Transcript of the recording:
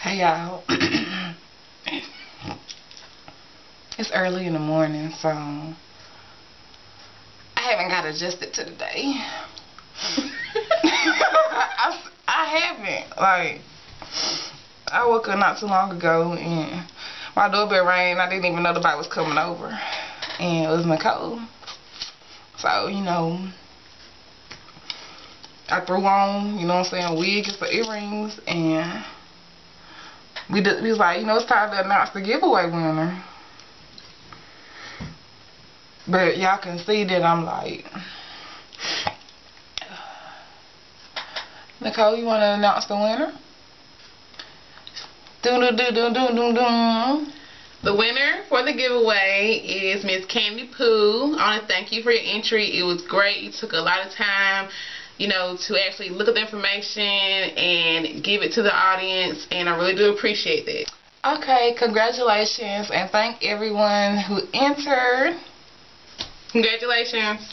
Hey y'all. it's early in the morning, so I haven't got adjusted to the day. I, I haven't. Like, I woke up not too long ago and my doorbell rang. I didn't even know the bike was coming over. And it was Nicole. So, you know, I threw on, you know what I'm saying, wigs for earrings and we, did, we was like, you know, it's time to announce the giveaway winner. But y'all can see that I'm like, Nicole, you want to announce the winner? Doo doo doo. The winner for the giveaway is Miss Candy Pooh. I want to thank you for your entry. It was great. You took a lot of time you know, to actually look at the information and give it to the audience. And I really do appreciate that. Okay, congratulations and thank everyone who entered. Congratulations.